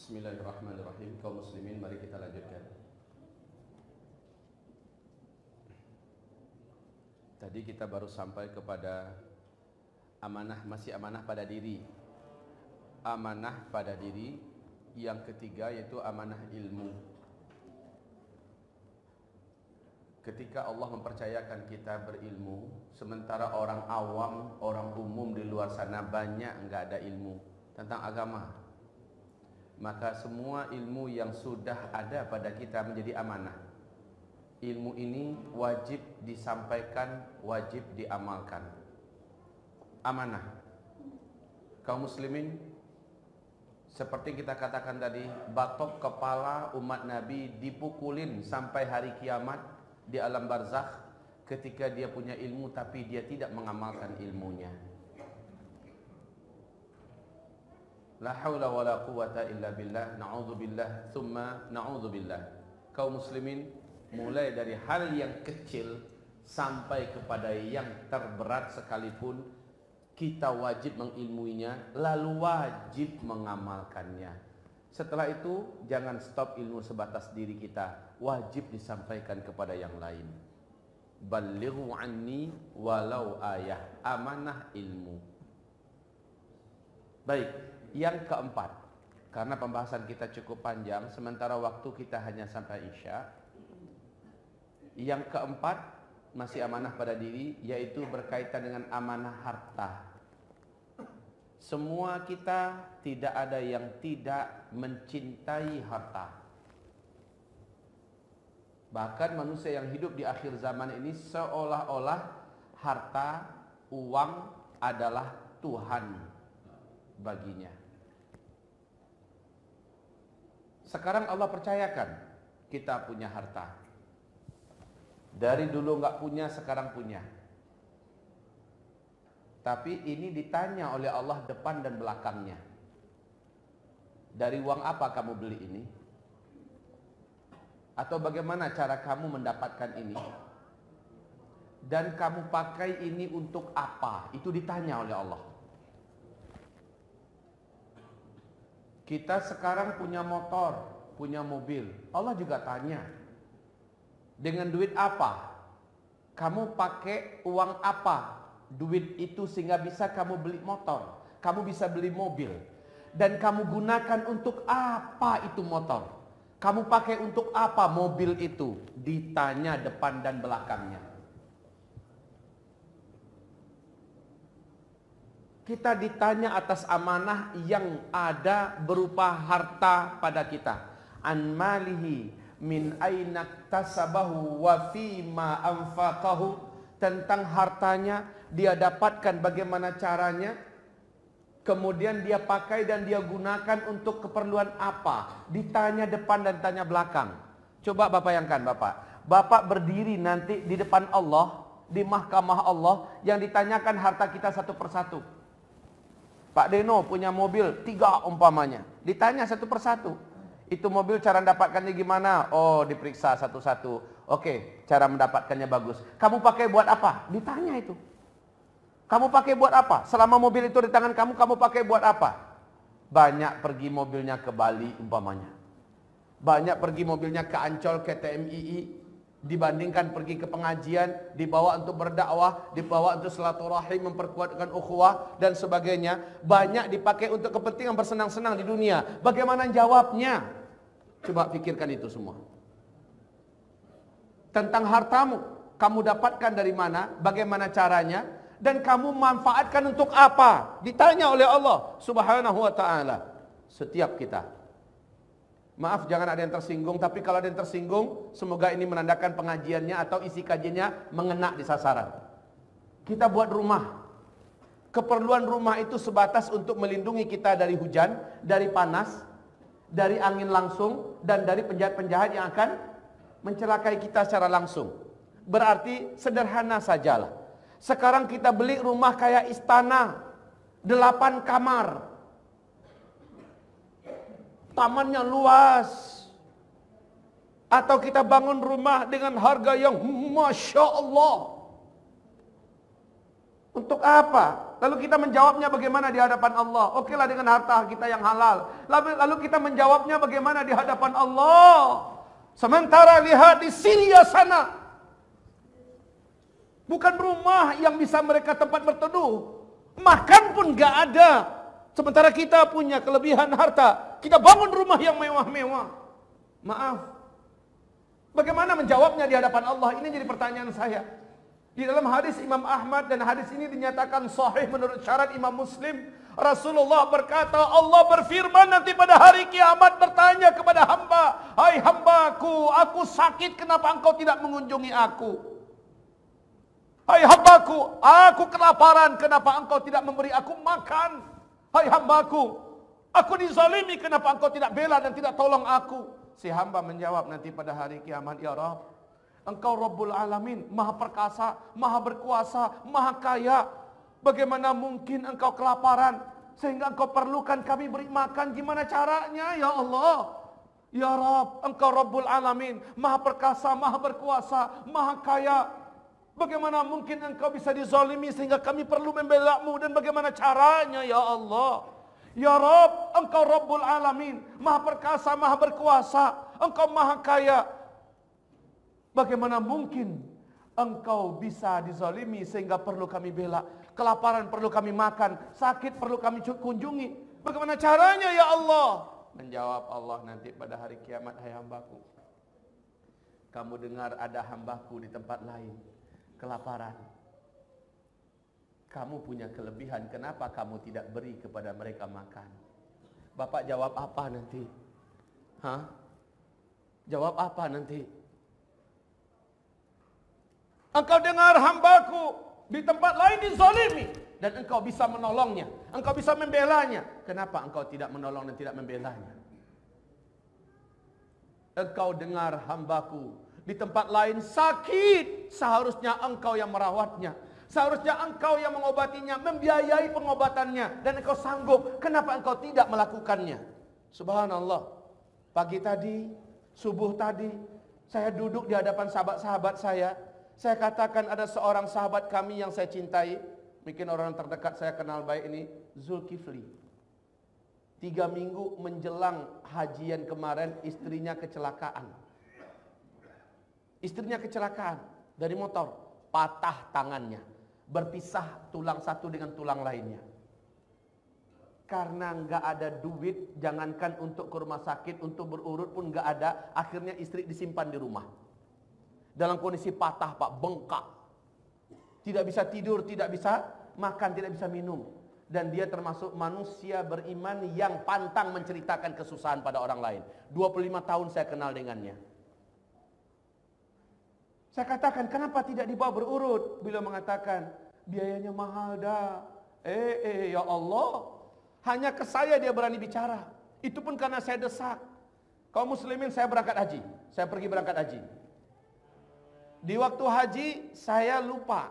Bismillahirrahmanirrahim. Kaum muslimin mari kita lanjutkan. Tadi kita baru sampai kepada amanah masih amanah pada diri. Amanah pada diri. Yang ketiga yaitu amanah ilmu. Ketika Allah mempercayakan kita berilmu sementara orang awam orang umum di luar sana banyak enggak ada ilmu tentang agama maka semua ilmu yang sudah ada pada kita menjadi amanah. Ilmu ini wajib disampaikan wajib diamalkan. Amanah. Kaum muslimin seperti kita katakan tadi batok kepala umat nabi dipukulin sampai hari kiamat di alam barzakh ketika dia punya ilmu tapi dia tidak mengamalkan ilmunya La haula wa la quwata illa billah Na'udzubillah Thumma na'udzubillah Kaum muslimin Mulai dari hal yang kecil Sampai kepada yang terberat sekalipun Kita wajib mengilmuinya Lalu wajib mengamalkannya. Setelah itu Jangan stop ilmu sebatas diri kita Wajib disampaikan kepada yang lain. Balighu anni walau ayah Amanah ilmu. Baik yang keempat, karena pembahasan kita cukup panjang, sementara waktu kita hanya sampai Isya. Yang keempat, masih amanah pada diri, yaitu berkaitan dengan amanah harta. Semua kita tidak ada yang tidak mencintai harta. Bahkan manusia yang hidup di akhir zaman ini seolah-olah harta, uang adalah Tuhan baginya. Sekarang Allah percayakan kita punya harta. Dari dulu nggak punya, sekarang punya. Tapi ini ditanya oleh Allah depan dan belakangnya. Dari uang apa kamu beli ini? Atau bagaimana cara kamu mendapatkan ini? Dan kamu pakai ini untuk apa? Itu ditanya oleh Allah. Kita sekarang punya motor, punya mobil. Allah juga tanya. Dengan duit apa? Kamu pakai uang apa? Duit itu sehingga bisa kamu beli motor. Kamu bisa beli mobil. Dan kamu gunakan untuk apa itu motor? Kamu pakai untuk apa mobil itu? Ditanya depan dan belakangnya. Kita ditanya atas amanah yang ada berupa harta pada kita. An malihi min aina tasabahu wa ma anfaqahu. Tentang hartanya dia dapatkan bagaimana caranya. Kemudian dia pakai dan dia gunakan untuk keperluan apa? Ditanya depan dan tanya belakang. Coba Bapak bayangkan Bapak. Bapak berdiri nanti di depan Allah di mahkamah Allah yang ditanyakan harta kita satu persatu Pak Deno punya mobil tiga umpamanya. Ditanya satu persatu. Itu mobil cara mendapatkannya gimana? Oh diperiksa satu-satu. Oke cara mendapatkannya bagus. Kamu pakai buat apa? Ditanya itu. Kamu pakai buat apa? Selama mobil itu di tangan kamu, kamu pakai buat apa? Banyak pergi mobilnya ke Bali umpamanya. Banyak pergi mobilnya ke Ancol, ke TMII, dibandingkan pergi ke pengajian, dibawa untuk berdakwah, dibawa untuk silaturahim, memperkuatkan ukhuwah dan sebagainya, banyak dipakai untuk kepentingan bersenang-senang di dunia. Bagaimana jawabnya? Coba pikirkan itu semua. Tentang hartamu, kamu dapatkan dari mana, bagaimana caranya, dan kamu manfaatkan untuk apa? Ditanya oleh Allah Subhanahu wa taala. Setiap kita Maaf jangan ada yang tersinggung Tapi kalau ada yang tersinggung Semoga ini menandakan pengajiannya atau isi kajiannya Mengena di sasaran. Kita buat rumah. Keperluan rumah itu sebatas untuk melindungi kita dari hujan Dari panas Dari angin langsung Dan dari penjahat-penjahat yang akan Mencelakai kita secara langsung. Berarti sederhana sajalah. Sekarang kita beli rumah kayak istana Delapan kamar tamannya luas. Atau kita bangun rumah dengan harga yang Masya Allah. Untuk apa? Lalu kita menjawabnya bagaimana di hadapan Allah? Okelah dengan harta kita yang halal. Lalu, lalu kita menjawabnya bagaimana di hadapan Allah? Sementara lihat di Syria sana. Bukan rumah yang bisa mereka tempat berteduh. Makan pun gak ada. Sementara kita punya kelebihan harta. Kita bangun rumah yang mewah-mewah. Maaf. Bagaimana menjawabnya di hadapan Allah? Ini jadi pertanyaan saya. Di dalam hadis Imam Ahmad dan hadis ini dinyatakan sahih menurut syarat Imam Muslim. Rasulullah berkata, Allah berfirman nanti pada hari kiamat bertanya kepada hamba, Hai hambaku, aku sakit, kenapa engkau tidak mengunjungi aku? Hai hambaku, aku kelaparan, kenapa engkau tidak memberi aku makan? Hai hambaku, aku dizalimi, kenapa engkau tidak bela dan tidak tolong aku? Si hamba menjawab nanti pada hari kiamat, Ya Rabb, Engkau Rabbul Alamin, Maha Perkasa, Maha Berkuasa, Maha Kaya. Bagaimana mungkin engkau kelaparan sehingga engkau perlukan kami beri makan? Gimana caranya ya Allah? Ya Rabb, engkau Rabbul Alamin, Maha Perkasa, Maha Berkuasa, Maha Kaya. Bagaimana mungkin engkau bisa dizalimi sehingga kami perlu membela-Mu dan bagaimana caranya ya Allah? Ya Rabb, engkau Rabbul Alamin, Maha Perkasa, Maha Berkuasa, engkau Maha Kaya. Bagaimana mungkin engkau bisa dizalimi sehingga perlu kami bela? Kelaparan perlu kami makan, sakit perlu kami kunjungi. Bagaimana caranya ya Allah? Menjawab Allah nanti pada hari kiamat, hai hambaku. Kamu dengar ada hambaku di tempat lain, kelaparan. Kamu punya kelebihan, kenapa kamu tidak beri kepada mereka makan? Bapak jawab apa nanti? Hah? Jawab apa nanti? Engkau dengar hambaku di tempat lain dizalimi dan engkau bisa menolongnya, engkau bisa membelanya. Kenapa engkau tidak menolong dan tidak membelanya? Engkau dengar hambaku di tempat lain sakit, seharusnya engkau yang merawatnya. Seharusnya engkau yang mengobatinya, membiayai pengobatannya dan engkau sanggup. Kenapa engkau tidak melakukannya? Subhanallah. Pagi tadi, subuh tadi, saya duduk di hadapan sahabat-sahabat saya saya katakan ada seorang sahabat kami yang saya cintai. Mungkin orang terdekat saya kenal baik ini. Zulkifli. Tiga minggu menjelang hajian kemarin istrinya kecelakaan. Istrinya kecelakaan dari motor. Patah tangannya. Berpisah tulang satu dengan tulang lainnya. Karena nggak ada duit, jangankan untuk ke rumah sakit, untuk berurut pun nggak ada. Akhirnya istri disimpan di rumah dalam kondisi patah Pak, bengkak. Tidak bisa tidur, tidak bisa makan, tidak bisa minum. Dan dia termasuk manusia beriman yang pantang menceritakan kesusahan pada orang lain. 25 tahun saya kenal dengannya. Saya katakan, kenapa tidak dibawa berurut? Beliau mengatakan, biayanya mahal dah. Eh, eh, ya Allah. Hanya ke saya dia berani bicara. Itu pun karena saya desak. Kau muslimin saya berangkat haji. Saya pergi berangkat haji. Di waktu haji saya lupa.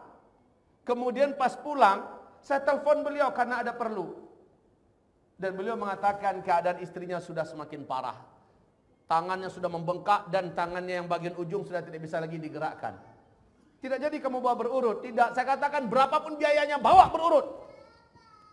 Kemudian pas pulang, saya telepon beliau karena ada perlu. Dan beliau mengatakan keadaan istrinya sudah semakin parah. Tangannya sudah membengkak dan tangannya yang bagian ujung sudah tidak bisa lagi digerakkan. Tidak jadi kamu bawa berurut. Tidak, saya katakan berapapun biayanya bawa berurut.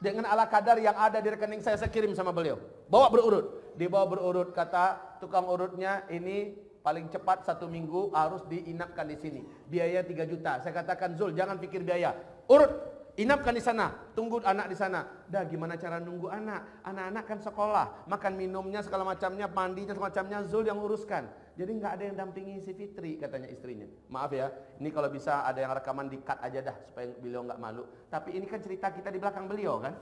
Dengan ala kadar yang ada di rekening saya, saya kirim sama beliau. Bawa berurut. Dibawa berurut, kata tukang urutnya, ini Paling cepat satu minggu harus diinapkan di sini. Biaya 3 juta. Saya katakan Zul, jangan pikir biaya. Urut, inapkan di sana. Tunggu anak di sana. Dah gimana cara nunggu anak? Anak-anak kan sekolah. Makan minumnya segala macamnya, mandinya segala macamnya Zul yang uruskan. Jadi nggak ada yang dampingi si Fitri katanya istrinya. Maaf ya, ini kalau bisa ada yang rekaman di cut aja dah supaya beliau nggak malu. Tapi ini kan cerita kita di belakang beliau kan.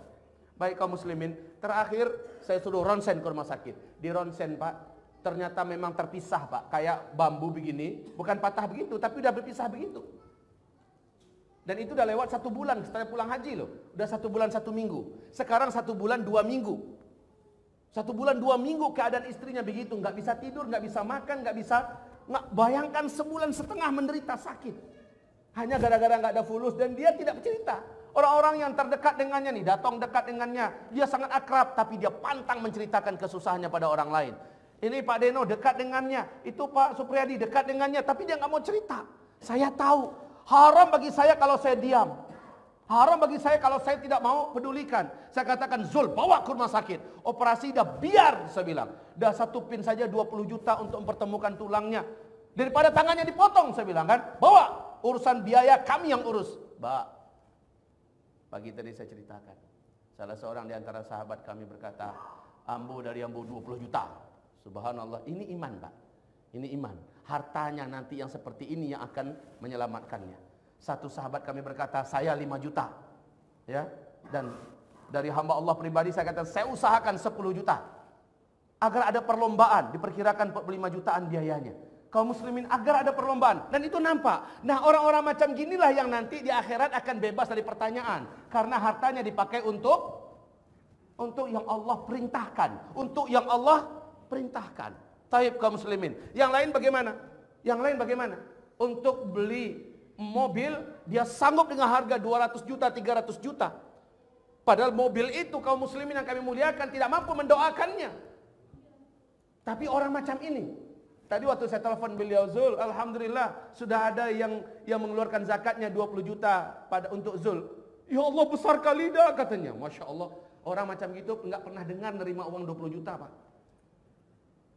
Baik kaum muslimin, terakhir saya suruh ronsen ke rumah sakit. Di ronsen pak, ternyata memang terpisah pak kayak bambu begini bukan patah begitu tapi udah berpisah begitu dan itu udah lewat satu bulan setelah pulang haji loh. Udah satu bulan satu minggu. Sekarang satu bulan dua minggu. Satu bulan dua minggu keadaan istrinya begitu. Nggak bisa tidur nggak bisa makan nggak bisa nggak bayangkan sebulan setengah menderita sakit. Hanya gara-gara nggak ada fulus dan dia tidak bercerita. Orang-orang yang terdekat dengannya nih datang dekat dengannya dia sangat akrab tapi dia pantang menceritakan kesusahannya pada orang lain. Ini Pak Deno dekat dengannya, itu Pak Supriyadi dekat dengannya, tapi dia nggak mau cerita. Saya tahu, haram bagi saya kalau saya diam. Haram bagi saya kalau saya tidak mau pedulikan. Saya katakan Zul bawa ke rumah sakit. Operasi dah biar saya bilang. Dah satu pin saja 20 juta untuk mempertemukan tulangnya. Daripada tangannya dipotong saya bilang kan. Bawa urusan biaya kami yang urus. Mbak. Pagi tadi saya ceritakan. Salah seorang di antara sahabat kami berkata. Ambu dari ambu 20 juta. Subhanallah. Ini iman Pak. Ini iman. Hartanya nanti yang seperti ini yang akan menyelamatkannya. Satu sahabat kami berkata, saya 5 juta. Ya. Dan dari hamba Allah pribadi saya kata, saya usahakan 10 juta. Agar ada perlombaan, diperkirakan 45 jutaan biayanya. Kaum muslimin agar ada perlombaan. Dan itu nampak. Nah orang-orang macam ginilah yang nanti di akhirat akan bebas dari pertanyaan. Karena hartanya dipakai untuk untuk yang Allah perintahkan. Untuk yang Allah perintahkan. Taib kaum muslimin. Yang lain bagaimana? Yang lain bagaimana? Untuk beli mobil dia sanggup dengan harga 200 juta, 300 juta. Padahal mobil itu kaum muslimin yang kami muliakan tidak mampu mendoakannya. Tapi orang macam ini. Tadi waktu saya telepon beliau Zul, alhamdulillah sudah ada yang yang mengeluarkan zakatnya 20 juta pada untuk Zul. Ya Allah besar kali dah katanya. Masya Allah. Orang macam gitu nggak pernah dengar nerima uang 20 juta Pak.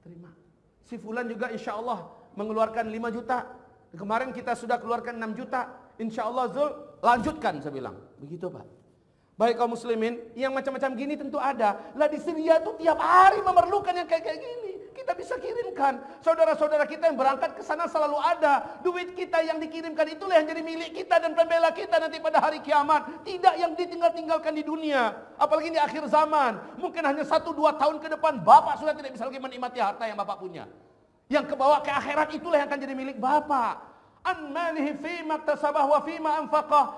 Terima. Si Fulan juga insya Allah mengeluarkan 5 juta. Kemarin kita sudah keluarkan 6 juta. Insya Allah Zul, lanjutkan saya bilang. Begitu Pak. Baik kaum muslimin, yang macam-macam gini tentu ada. Lah di Syria tuh tiap hari memerlukan yang kayak-kayak gini. Kita bisa kirimkan. Saudara-saudara kita yang berangkat ke sana selalu ada. Duit kita yang dikirimkan itulah yang jadi milik kita dan pembela kita nanti pada hari kiamat. Tidak yang ditinggal-tinggalkan di dunia. Apalagi di akhir zaman. Mungkin hanya satu dua tahun ke depan Bapak sudah tidak bisa lagi menikmati harta yang Bapak punya. Yang kebawa ke akhirat itulah yang akan jadi milik Bapak. An malihi tasabah wa.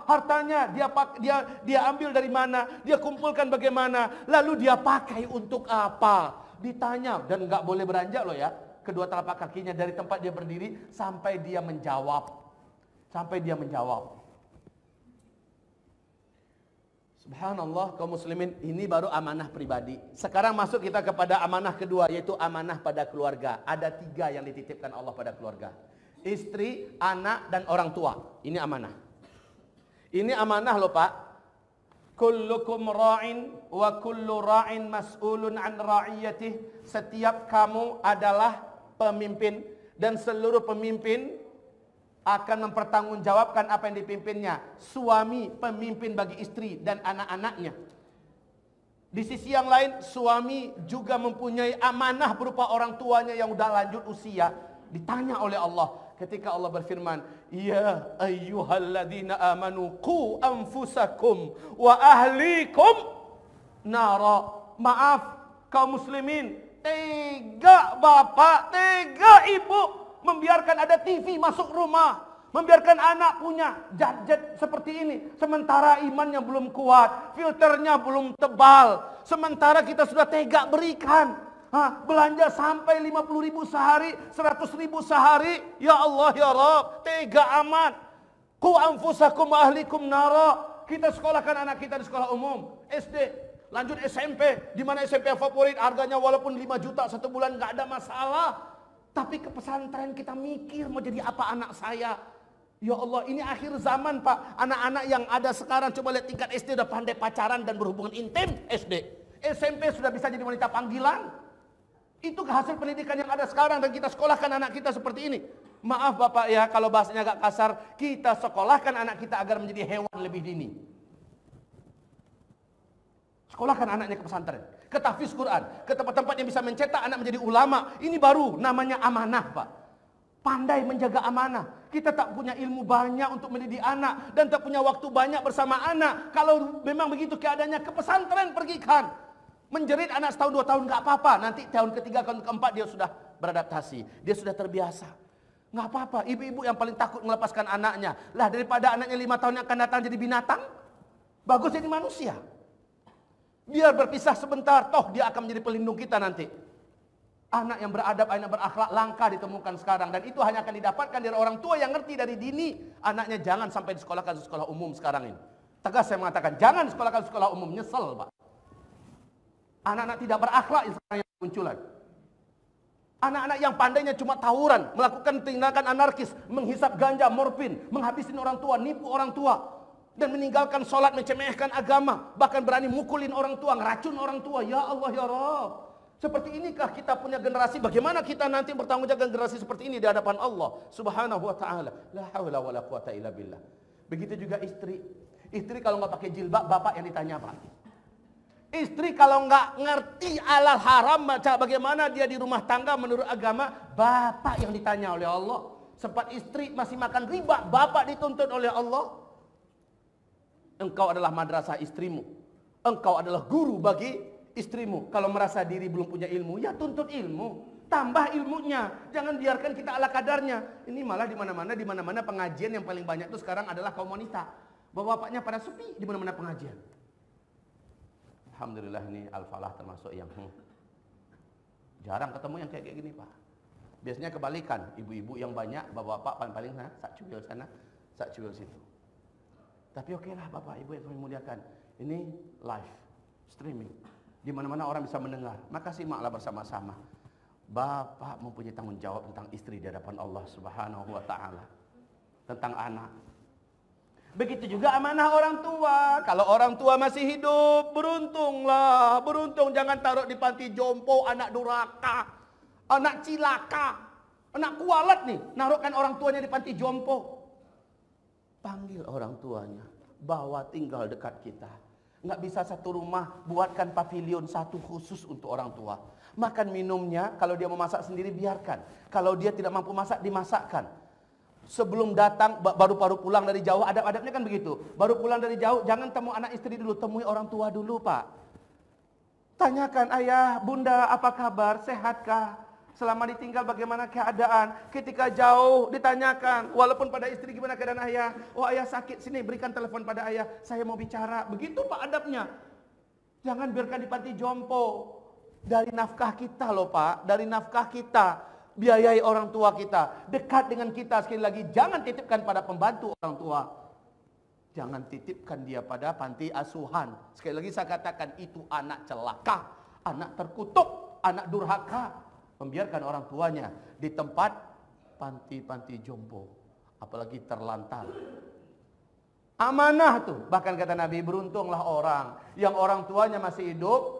Hartanya dia dia dia ambil dari mana? Dia kumpulkan bagaimana? Lalu dia pakai untuk apa? Ditanya dan nggak boleh beranjak loh ya. Kedua telapak kakinya dari tempat dia berdiri sampai dia menjawab. Sampai dia menjawab. Subhanallah kaum muslimin ini baru amanah pribadi. Sekarang masuk kita kepada amanah kedua yaitu amanah pada keluarga. Ada tiga yang dititipkan Allah pada keluarga. Istri, anak dan orang tua. Ini amanah. Ini amanah loh Pak. Kullukum ra'in wa kullu ra'in mas'ulun an ra'iyatih. Setiap kamu adalah pemimpin dan seluruh pemimpin akan mempertanggungjawabkan apa yang dipimpinnya. Suami pemimpin bagi istri dan anak-anaknya. Di sisi yang lain, suami juga mempunyai amanah berupa orang tuanya yang sudah lanjut usia. Ditanya oleh Allah ketika Allah berfirman, "Ya ayyuhalladzina amanu qu anfusakum wa ahlikum nara." Maaf kaum muslimin, tega bapak, tega ibu membiarkan ada TV masuk rumah, membiarkan anak punya gadget seperti ini, sementara imannya belum kuat, filternya belum tebal, sementara kita sudah tega berikan. Ha, belanja sampai 50 ribu sehari, 100 ribu sehari. Ya Allah, ya Rab, tega amat. Ku anfusakum ahlikum nara. Kita sekolahkan anak kita di sekolah umum, SD, lanjut SMP, di mana SMP favorit harganya walaupun 5 juta satu bulan nggak ada masalah. Tapi ke pesantren kita mikir mau jadi apa anak saya. Ya Allah ini akhir zaman pak. Anak-anak yang ada sekarang coba lihat tingkat SD udah pandai pacaran dan berhubungan intim SD. SMP sudah bisa jadi wanita panggilan. Itu hasil pendidikan yang ada sekarang dan kita sekolahkan anak kita seperti ini. Maaf Bapak ya kalau bahasanya agak kasar, kita sekolahkan anak kita agar menjadi hewan lebih dini. Sekolahkan anaknya ke pesantren ke tahfiz Quran, ke tempat-tempat yang bisa mencetak anak menjadi ulama. Ini baru namanya amanah, Pak. Pandai menjaga amanah. Kita tak punya ilmu banyak untuk mendidik anak dan tak punya waktu banyak bersama anak. Kalau memang begitu keadaannya ke pesantren pergikan. Menjerit anak setahun dua tahun nggak apa-apa. Nanti tahun ketiga tahun keempat dia sudah beradaptasi. Dia sudah terbiasa. Nggak apa-apa. Ibu-ibu yang paling takut melepaskan anaknya. Lah daripada anaknya lima tahun yang akan datang jadi binatang. Bagus jadi manusia. Biar berpisah sebentar, toh dia akan menjadi pelindung kita nanti. Anak yang beradab, anak berakhlak langka ditemukan sekarang. Dan itu hanya akan didapatkan dari orang tua yang ngerti dari dini. Anaknya jangan sampai disekolahkan di sekolah umum sekarang ini. Tegas saya mengatakan, jangan disekolahkan di sekolah umum. Nyesel Pak. Anak-anak tidak berakhlak yang munculan. Anak-anak yang pandainya cuma tawuran, melakukan tindakan anarkis, menghisap ganja, morfin, menghabisin orang tua, nipu orang tua. dan meninggalkan sholat mencemehkan agama bahkan berani mukulin orang tua ngeracun orang tua. Ya Allah ya Rabb seperti inikah kita punya generasi? Bagaimana kita nanti bertanggung jawab generasi seperti ini di hadapan Allah subhanahu wa ta'ala? La hawla wa la quwata illa billah. Begitu juga istri. Istri kalau nggak pakai jilbab bapak yang ditanya pak Istri kalau nggak ngerti alal haram macam bagaimana dia di rumah tangga menurut agama, bapak yang ditanya oleh Allah. Sempat istri masih makan riba, bapak dituntut oleh Allah. Engkau adalah madrasah istrimu. Engkau adalah guru bagi istrimu. Kalau merasa diri belum punya ilmu, ya tuntut ilmu. Tambah ilmunya. Jangan biarkan kita ala kadarnya. Ini malah di mana-mana, di mana-mana pengajian yang paling banyak itu sekarang adalah kaum wanita. Bapak-bapaknya pada sepi di mana-mana pengajian. Alhamdulillah ini Al-Falah termasuk yang hmm, jarang ketemu yang kayak gini Pak. Biasanya kebalikan, ibu-ibu yang banyak, bapak-bapak paling-paling sana, sak cubil sana, sak cubil situ. Tapi oke lah Bapak Ibu yang kami muliakan. Ini live streaming. Di mana-mana orang bisa mendengar. Maka simaklah bersama-sama. Bapak mempunyai tanggung jawab tentang istri di hadapan Allah Subhanahu wa taala. Tentang anak. Begitu juga amanah orang tua. Kalau orang tua masih hidup, beruntunglah. Beruntung jangan taruh di panti jompo anak duraka. Anak cilaka. Anak kualat nih. Naruhkan orang tuanya di panti jompo. Panggil orang tuanya, bawa tinggal dekat kita. Nggak bisa satu rumah, buatkan pavilion satu khusus untuk orang tua. Makan minumnya, kalau dia mau masak sendiri biarkan. Kalau dia tidak mampu masak, dimasakkan. Sebelum datang, baru baru pulang dari jauh, adab-adabnya kan begitu. Baru pulang dari jauh, jangan temu anak istri dulu, temui orang tua dulu pak. Tanyakan ayah, bunda, apa kabar, sehatkah? Selama ditinggal bagaimana keadaan? Ketika jauh ditanyakan, walaupun pada istri gimana keadaan ayah? Oh ayah sakit, sini berikan telepon pada ayah, saya mau bicara. Begitu pak adabnya. Jangan biarkan di panti jompo. Dari nafkah kita loh pak, dari nafkah kita. Biayai orang tua kita, dekat dengan kita sekali lagi. Jangan titipkan pada pembantu orang tua. Jangan titipkan dia pada panti asuhan. Sekali lagi saya katakan itu anak celaka, anak terkutuk, anak durhaka, membiarkan orang tuanya di tempat panti-panti jompo, apalagi terlantar. Amanah tuh, bahkan kata Nabi beruntunglah orang yang orang tuanya masih hidup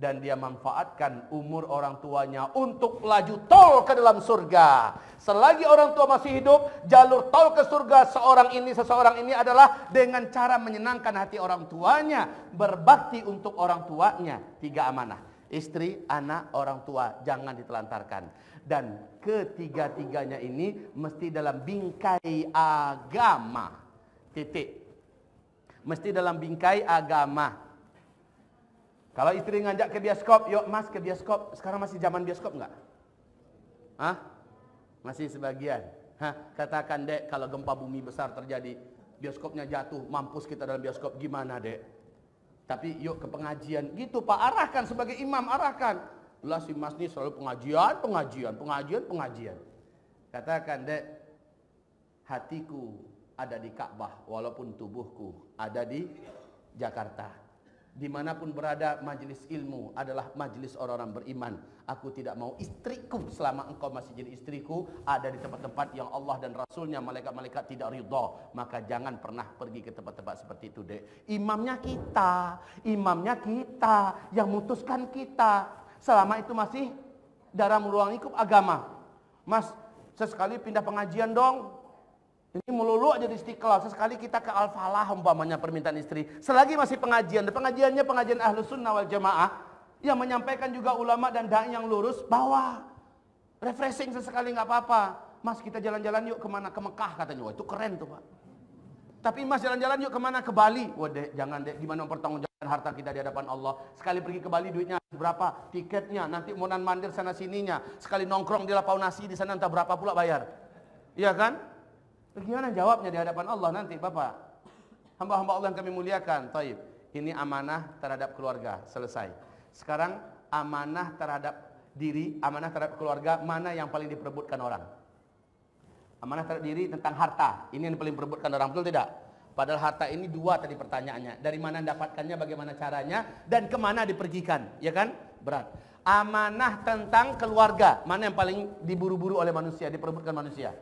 dan dia manfaatkan umur orang tuanya untuk laju tol ke dalam surga. Selagi orang tua masih hidup, jalur tol ke surga seorang ini seseorang ini adalah dengan cara menyenangkan hati orang tuanya, berbakti untuk orang tuanya. Tiga amanah istri, anak, orang tua jangan ditelantarkan. Dan ketiga-tiganya ini mesti dalam bingkai agama. Titik. Mesti dalam bingkai agama. Kalau istri ngajak ke bioskop, yuk mas ke bioskop. Sekarang masih zaman bioskop enggak? Hah? Masih sebagian. Hah? Katakan dek, kalau gempa bumi besar terjadi, bioskopnya jatuh, mampus kita dalam bioskop, gimana dek? Tapi yuk ke pengajian. Gitu Pak, arahkan sebagai imam, arahkan. Lah si Mas ini selalu pengajian, pengajian, pengajian, pengajian. Katakan, Dek, hatiku ada di Ka'bah walaupun tubuhku ada di Jakarta. Di mana pun berada majelis ilmu adalah majelis orang-orang beriman. Aku tidak mau istriku selama engkau masih jadi istriku ada di tempat-tempat yang Allah dan Rasulnya malaikat-malaikat tidak ridha. Maka jangan pernah pergi ke tempat-tempat seperti itu dek. Imamnya kita, imamnya kita, yang mutuskan kita. Selama itu masih dalam ruang lingkup agama. Mas, sesekali pindah pengajian dong. Ini melulu aja di istiqlal. Sesekali kita ke al-falah umpamanya permintaan istri. Selagi masih pengajian. Dan pengajiannya pengajian ahlu sunnah wal jamaah. Yang menyampaikan juga ulama dan da'i yang lurus. Bawa. Refreshing sesekali nggak apa-apa. Mas kita jalan-jalan yuk ke mana? Ke Mekah katanya. Wah itu keren tuh pak. Tapi mas jalan-jalan yuk ke mana? Ke Bali. Wah deh, jangan deh. Gimana mempertanggungjawabkan harta kita di hadapan Allah. Sekali pergi ke Bali duitnya berapa? Tiketnya. Nanti monan mandir sana sininya. Sekali nongkrong di lapau nasi di sana entah berapa pula bayar. Iya kan? Bagaimana jawabnya di hadapan Allah nanti Bapak? Hamba-hamba Allah yang kami muliakan. Taib. Ini amanah terhadap keluarga. Selesai. Sekarang amanah terhadap diri, amanah terhadap keluarga, mana yang paling diperebutkan orang? Amanah terhadap diri tentang harta. Ini yang paling diperebutkan orang, betul tidak? Padahal harta ini dua tadi pertanyaannya. Dari mana dapatkannya, bagaimana caranya, dan ke mana dipergikan. Ya kan? Berat. Amanah tentang keluarga. Mana yang paling diburu-buru oleh manusia, diperebutkan manusia?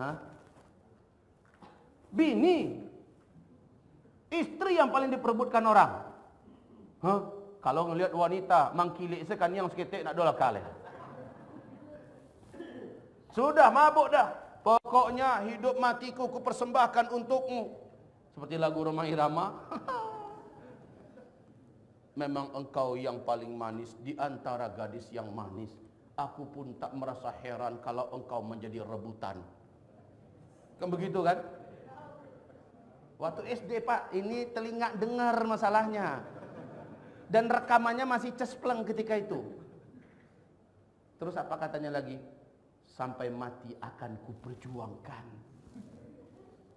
Hah? Bini. Istri yang paling diperebutkan orang. Hah? Kalau ngelihat wanita mangkilik sekan yang seketik nak dolah kalah. Sudah mabuk dah. Pokoknya hidup matiku ku persembahkan untukmu. Seperti lagu Roma Irama. Memang engkau yang paling manis di antara gadis yang manis. Aku pun tak merasa heran kalau engkau menjadi rebutan. Kan begitu kan? Waktu SD pak, ini telinga dengar masalahnya. Dan rekamannya masih cespleng ketika itu. Terus apa katanya lagi? Sampai mati akan kuperjuangkan.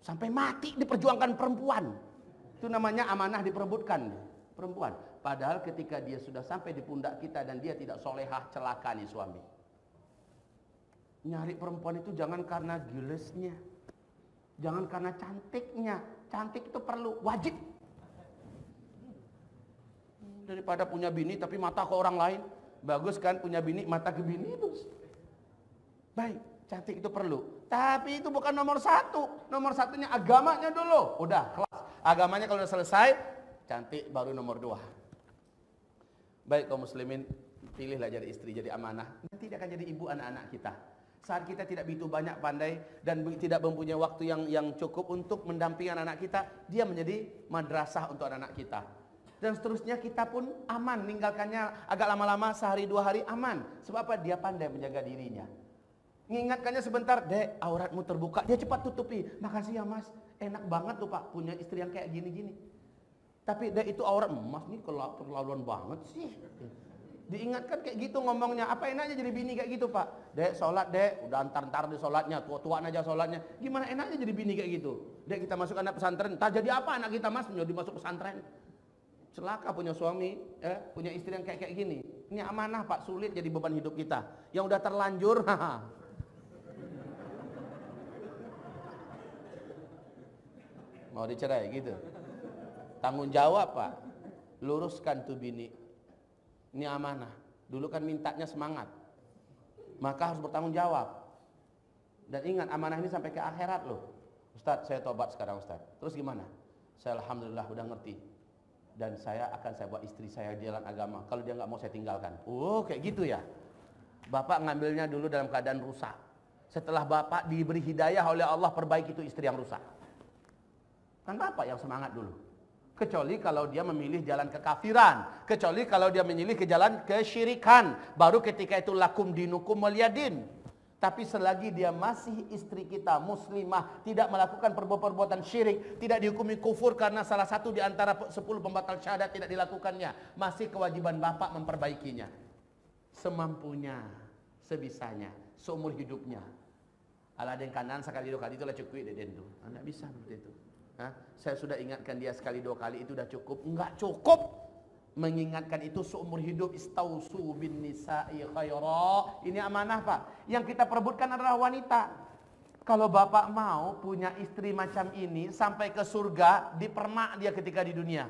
Sampai mati diperjuangkan perempuan. Itu namanya amanah diperebutkan. Perempuan. Padahal ketika dia sudah sampai di pundak kita dan dia tidak solehah celaka nih suami. Nyari perempuan itu jangan karena gilesnya. Jangan karena cantiknya. Cantik itu perlu, wajib daripada punya bini tapi mata ke orang lain. Bagus kan punya bini mata ke bini itu. Baik, cantik itu perlu. Tapi itu bukan nomor satu. Nomor satunya agamanya dulu. Udah kelas. Agamanya kalau udah selesai, cantik baru nomor dua. Baik kaum muslimin, pilihlah jadi istri, jadi amanah. Nanti dia akan jadi ibu anak-anak kita. Saat kita tidak begitu banyak pandai dan tidak mempunyai waktu yang yang cukup untuk mendampingi anak-anak kita, dia menjadi madrasah untuk anak-anak kita. Dan seterusnya kita pun aman meninggalkannya agak lama-lama sehari dua hari aman. Sebab apa? Dia pandai menjaga dirinya. Mengingatkannya sebentar dek auratmu terbuka dia cepat tutupi. Makasih ya mas. Enak banget tuh pak punya istri yang kayak gini-gini. Tapi dek itu aurat mas ini keterlaluan banget sih diingatkan kayak gitu ngomongnya. Apa enaknya jadi bini kayak gitu pak? Dek sholat dek. Udah antar-antar di sholatnya tua-tuaan aja sholatnya. Gimana enaknya jadi bini kayak gitu? Dek kita masuk anak pesantren. Tak jadi apa anak kita mas? Menjadi masuk pesantren. Celaka punya suami, eh, punya istri yang kayak kayak gini. Ini amanah Pak, sulit jadi beban hidup kita. Yang udah terlanjur, mau dicerai gitu. Tanggung jawab Pak, luruskan tuh bini. Ini amanah. Dulu kan mintanya semangat, maka harus bertanggung jawab. Dan ingat amanah ini sampai ke akhirat loh. Ustadz saya tobat sekarang Ustadz. Terus gimana? Saya Alhamdulillah udah ngerti dan saya akan saya buat istri saya jalan agama. Kalau dia nggak mau saya tinggalkan. Oh, kayak gitu ya. Bapak ngambilnya dulu dalam keadaan rusak. Setelah bapak diberi hidayah oleh Allah perbaiki itu istri yang rusak. Kan bapak yang semangat dulu. Kecuali kalau dia memilih jalan kekafiran. Kecuali kalau dia memilih ke jalan kesyirikan. Baru ketika itu lakum dinukum waliyadin. Tapi selagi dia masih istri kita muslimah, tidak melakukan perbuatan-perbuatan syirik, tidak dihukumi kufur karena salah satu di antara sepuluh pembatal syahadat tidak dilakukannya, masih kewajiban bapak memperbaikinya. Semampunya, sebisanya, seumur hidupnya. Ala den kanan sekali dua kali itulah cukup deh itu. Anda bisa seperti itu. Hah? Saya sudah ingatkan dia sekali dua kali itu sudah cukup. Enggak cukup mengingatkan itu seumur hidup istausu bin nisa'i khaira. Ini amanah Pak. Yang kita perebutkan adalah wanita. Kalau Bapak mau punya istri macam ini sampai ke surga, dipermak dia ketika di dunia.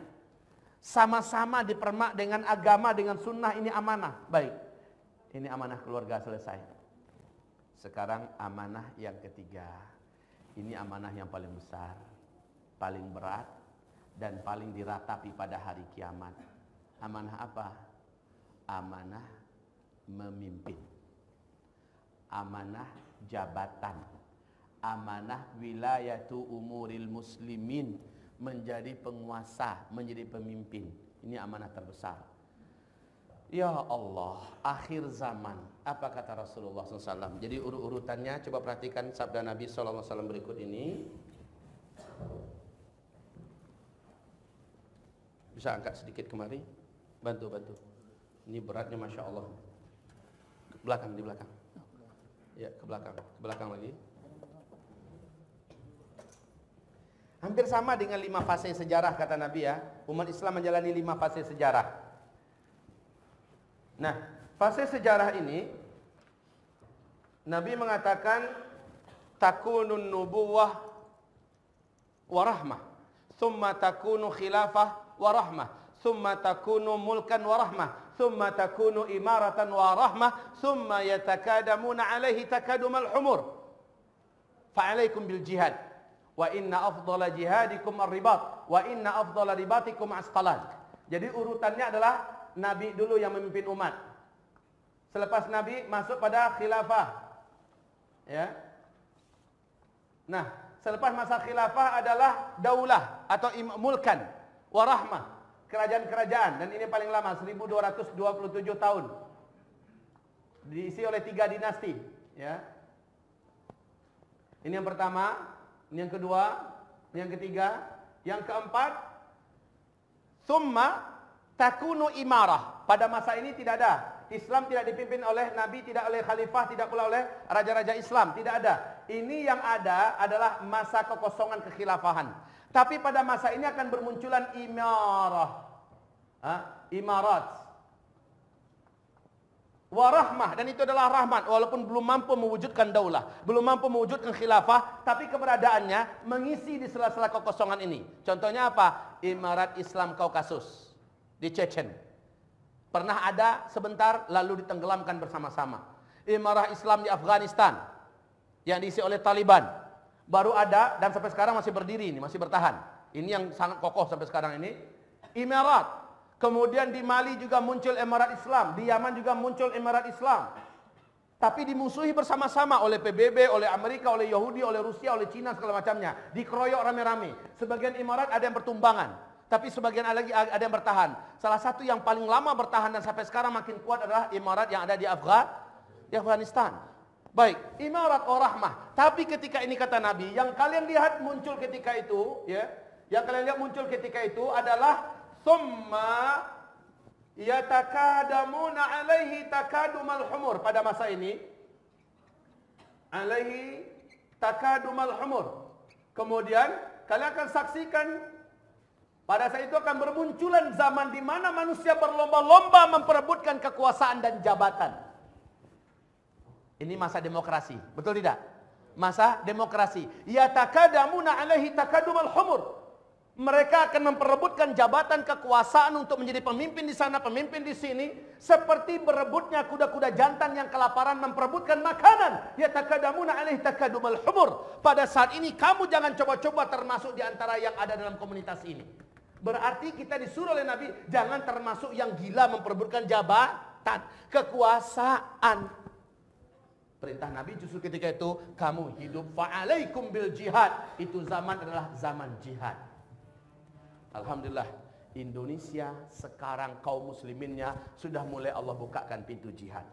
Sama-sama dipermak dengan agama, dengan sunnah, ini amanah. Baik, ini amanah keluarga selesai. Sekarang amanah yang ketiga. Ini amanah yang paling besar, paling berat, dan paling diratapi pada hari kiamat Amanah apa? Amanah memimpin. Amanah jabatan. Amanah wilayatu umuril muslimin. Menjadi penguasa, menjadi pemimpin. Ini amanah terbesar. Ya Allah, akhir zaman. Apa kata Rasulullah SAW? Jadi urut-urutannya, coba perhatikan sabda Nabi SAW berikut ini. Bisa angkat sedikit kemari. Bantu, bantu. Ini beratnya Masya Allah. Ke belakang, di belakang. Ya, ke belakang. Ke belakang lagi. Hampir sama dengan lima fase sejarah kata Nabi ya. Umat Islam menjalani lima fase sejarah. Nah, fase sejarah ini Nabi mengatakan takunun nubuwah warahmah. Thumma takunu khilafah warahmah takunu mulkan wa rahmah takunu imaratan wa rahmah yatakadamuna alaihi takadum al-humur fa'alaikum bil jihad Wa inna afdhala jihadikum. Jadi urutannya adalah nabi dulu yang memimpin umat. Selepas nabi masuk pada khilafah. Ya. Nah, selepas masa khilafah adalah daulah atau mulkan warahmah, kerajaan-kerajaan dan ini paling lama 1227 tahun. Diisi oleh tiga dinasti, ya. Ini yang pertama, ini yang kedua, ini yang ketiga, yang keempat, summa takunu imarah. Pada masa ini tidak ada. Islam tidak dipimpin oleh nabi, tidak oleh khalifah, tidak pula oleh raja-raja Islam, tidak ada. Ini yang ada adalah masa kekosongan kekhilafahan. Tapi pada masa ini akan bermunculan imarah. Ha? Imarat warahmah dan itu adalah rahmat walaupun belum mampu mewujudkan daulah, belum mampu mewujudkan khilafah, tapi keberadaannya mengisi di sela-sela kekosongan ini. Contohnya apa? Imarat Islam Kaukasus di Chechen. Pernah ada sebentar lalu ditenggelamkan bersama-sama. Imarah Islam di Afghanistan yang diisi oleh Taliban. Baru ada dan sampai sekarang masih berdiri ini, masih bertahan. Ini yang sangat kokoh sampai sekarang ini. Imarat Kemudian di Mali juga muncul Emirat Islam, di Yaman juga muncul Emirat Islam. Tapi dimusuhi bersama-sama oleh PBB, oleh Amerika, oleh Yahudi, oleh Rusia, oleh Cina segala macamnya. Dikeroyok rame-rame. Sebagian Emirat ada yang bertumbangan, tapi sebagian lagi ada yang bertahan. Salah satu yang paling lama bertahan dan sampai sekarang makin kuat adalah Emirat yang ada di Afghan, di Afghanistan. Baik, Emirat Orahmah. Tapi ketika ini kata Nabi, yang kalian lihat muncul ketika itu, ya, yang kalian lihat muncul ketika itu adalah thumma yatakadamuna alaihi takadumal humur pada masa ini alaihi takadumal humur kemudian kalian akan saksikan pada saat itu akan bermunculan zaman di mana manusia berlomba-lomba memperebutkan kekuasaan dan jabatan. Ini masa demokrasi, betul tidak? Masa demokrasi. Ya takadamuna alaihi takadumal humur. Mereka akan memperebutkan jabatan kekuasaan untuk menjadi pemimpin di sana, pemimpin di sini. Seperti berebutnya kuda-kuda jantan yang kelaparan memperebutkan makanan. Ya takadamuna alaih takadumal humur. Pada saat ini kamu jangan coba-coba termasuk di antara yang ada dalam komunitas ini. Berarti kita disuruh oleh Nabi jangan termasuk yang gila memperebutkan jabatan, kekuasaan. Perintah Nabi justru ketika itu kamu hidup fa'alaikum bil jihad. Itu zaman adalah zaman jihad. Alhamdulillah Indonesia sekarang kaum musliminnya sudah mulai Allah bukakan pintu jihad.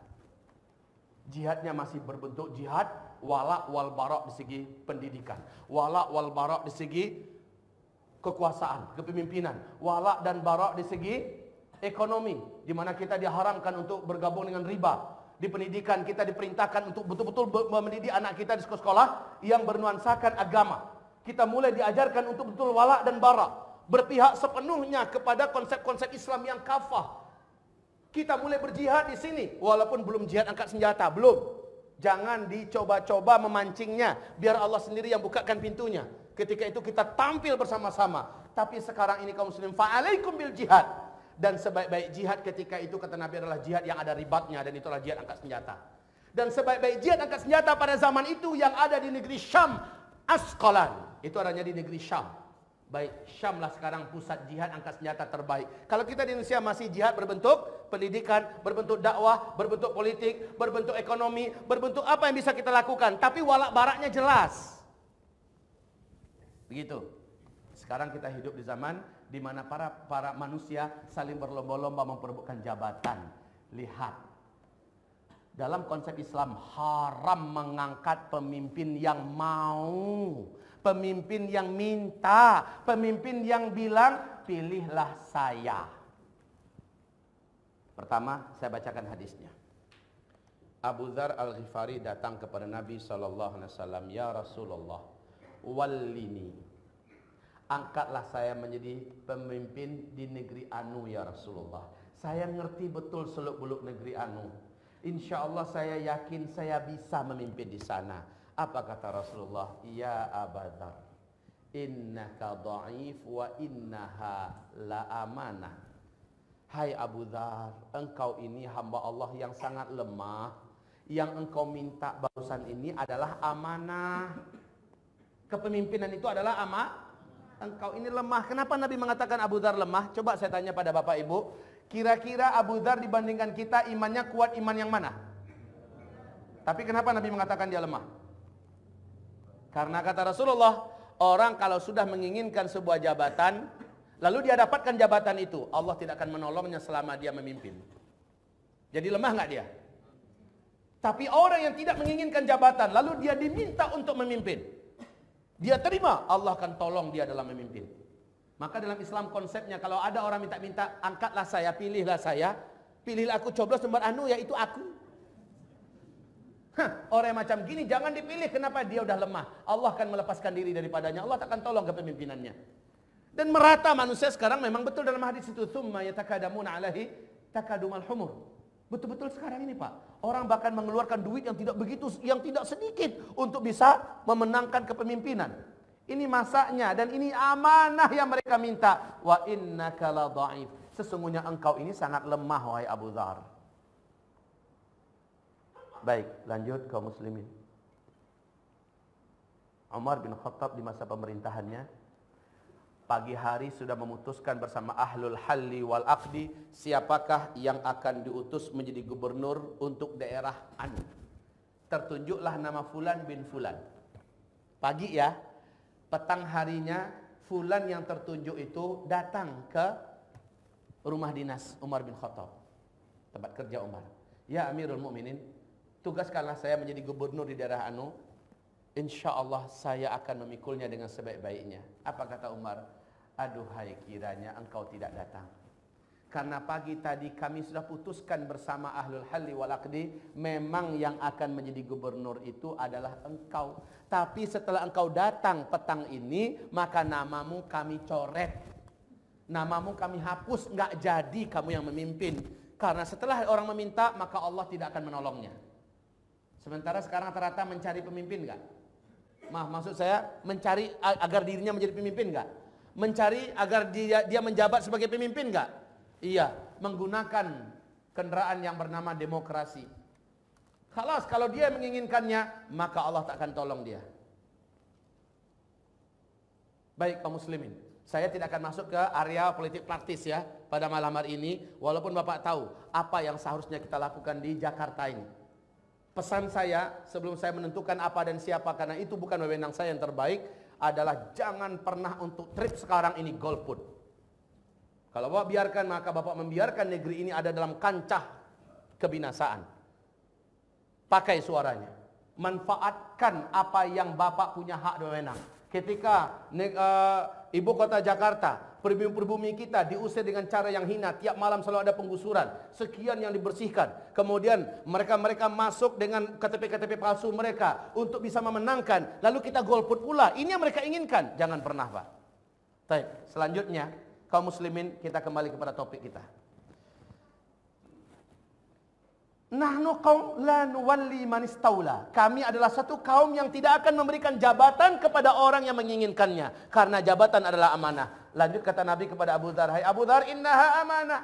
Jihadnya masih berbentuk jihad wala wal barok di segi pendidikan, wala wal barok di segi kekuasaan, kepemimpinan, wala dan barok di segi ekonomi di mana kita diharamkan untuk bergabung dengan riba. Di pendidikan kita diperintahkan untuk betul-betul mendidik anak kita di sekolah yang bernuansakan agama. Kita mulai diajarkan untuk betul wala dan barak berpihak sepenuhnya kepada konsep-konsep Islam yang kafah. Kita mulai berjihad di sini walaupun belum jihad angkat senjata, belum. Jangan dicoba-coba memancingnya biar Allah sendiri yang bukakan pintunya. Ketika itu kita tampil bersama-sama. Tapi sekarang ini kaum muslim fa'alaikum bil jihad. Dan sebaik-baik jihad ketika itu kata Nabi adalah jihad yang ada ribatnya dan itulah jihad angkat senjata. Dan sebaik-baik jihad angkat senjata pada zaman itu yang ada di negeri Syam, Asqalan. Itu adanya di negeri Syam. Baik, Syam lah sekarang pusat jihad angkat senjata terbaik. Kalau kita di Indonesia masih jihad berbentuk pendidikan, berbentuk dakwah, berbentuk politik, berbentuk ekonomi, berbentuk apa yang bisa kita lakukan. Tapi walak baraknya jelas. Begitu. Sekarang kita hidup di zaman di mana para para manusia saling berlomba-lomba memperebutkan jabatan. Lihat. Dalam konsep Islam haram mengangkat pemimpin yang mau Pemimpin yang minta, pemimpin yang bilang, pilihlah saya. Pertama, saya bacakan hadisnya. Abu Dhar Al-Ghifari datang kepada Nabi sallallahu alaihi wasallam, "Ya Rasulullah, wallini. Angkatlah saya menjadi pemimpin di negeri Anu ya Rasulullah. Saya ngerti betul seluk-beluk negeri Anu. Insya Allah saya yakin saya bisa memimpin di sana. Apa kata Rasulullah? Ya Abadar, innaka da'if wa innaha la amanah. Hai Abu Dhar, engkau ini hamba Allah yang sangat lemah. Yang engkau minta barusan ini adalah amanah. Kepemimpinan itu adalah ama engkau ini lemah. Kenapa Nabi mengatakan Abu Dhar lemah? Coba saya tanya pada Bapak Ibu. Kira-kira Abu Dhar dibandingkan kita imannya kuat iman yang mana? Tapi kenapa Nabi mengatakan dia lemah? Karena kata Rasulullah, orang kalau sudah menginginkan sebuah jabatan, lalu dia dapatkan jabatan itu, Allah tidak akan menolongnya selama dia memimpin. Jadi lemah nggak dia? Tapi orang yang tidak menginginkan jabatan, lalu dia diminta untuk memimpin. Dia terima, Allah akan tolong dia dalam memimpin. Maka dalam Islam konsepnya kalau ada orang minta-minta, angkatlah saya, pilihlah saya, pilihlah aku coblos nomor anu yaitu aku. Hah, orang yang macam gini jangan dipilih. Kenapa? Dia udah lemah. Allah akan melepaskan diri daripadanya. Allah akan tolong kepemimpinannya. Dan merata manusia sekarang memang betul dalam hadis itu. Thumma yatakadamuna alahi takadumal humur. Betul-betul sekarang ini Pak. Orang bahkan mengeluarkan duit yang tidak begitu, yang tidak sedikit. Untuk bisa memenangkan kepemimpinan. Ini masaknya dan ini amanah yang mereka minta. Wa innaka la Sesungguhnya engkau ini sangat lemah wahai Abu Dhar. Baik, lanjut kaum muslimin. Umar bin Khattab di masa pemerintahannya pagi hari sudah memutuskan bersama ahlul halli wal aqdi siapakah yang akan diutus menjadi gubernur untuk daerah Anu. Tertunjuklah nama Fulan bin Fulan. Pagi ya, petang harinya Fulan yang tertunjuk itu datang ke rumah dinas Umar bin Khattab. Tempat kerja Umar. Ya Amirul Mukminin, tugaskanlah saya menjadi gubernur di daerah Anu. Insya Allah saya akan memikulnya dengan sebaik-baiknya. Apa kata Umar? Aduhai kiranya engkau tidak datang. Karena pagi tadi kami sudah putuskan bersama ahlul halli wal aqdi. Memang yang akan menjadi gubernur itu adalah engkau. Tapi setelah engkau datang petang ini. Maka namamu kami coret. Namamu kami hapus. Enggak jadi kamu yang memimpin. Karena setelah orang meminta maka Allah tidak akan menolongnya. Sementara sekarang rata-rata mencari pemimpin enggak? Mah, maksud saya mencari agar dirinya menjadi pemimpin enggak? Mencari agar dia dia menjabat sebagai pemimpin enggak? Iya, menggunakan kendaraan yang bernama demokrasi. Kalau kalau dia menginginkannya, maka Allah tak akan tolong dia. Baik kaum muslimin, saya tidak akan masuk ke area politik praktis ya pada malam hari ini, walaupun Bapak tahu apa yang seharusnya kita lakukan di Jakarta ini. Pesan saya sebelum saya menentukan apa dan siapa karena itu bukan wewenang saya yang terbaik adalah jangan pernah untuk trip sekarang ini golput. Kalau Bapak biarkan maka Bapak membiarkan negeri ini ada dalam kancah kebinasaan. Pakai suaranya. Manfaatkan apa yang Bapak punya hak dan wewenang. Ketika uh, ibu kota Jakarta pribumi-pribumi kita diusir dengan cara yang hina. Tiap malam selalu ada penggusuran. Sekian yang dibersihkan. Kemudian mereka-mereka masuk dengan KTP-KTP palsu mereka untuk bisa memenangkan. Lalu kita golput pula. Ini yang mereka inginkan. Jangan pernah Pak. Baik, selanjutnya kaum muslimin kita kembali kepada topik kita. Nahnu kaum la nuwalli man Kami adalah satu kaum yang tidak akan memberikan jabatan kepada orang yang menginginkannya karena jabatan adalah amanah. Lanjut kata Nabi kepada Abu Dhar, "Hai Abu Dhar, innaha amanah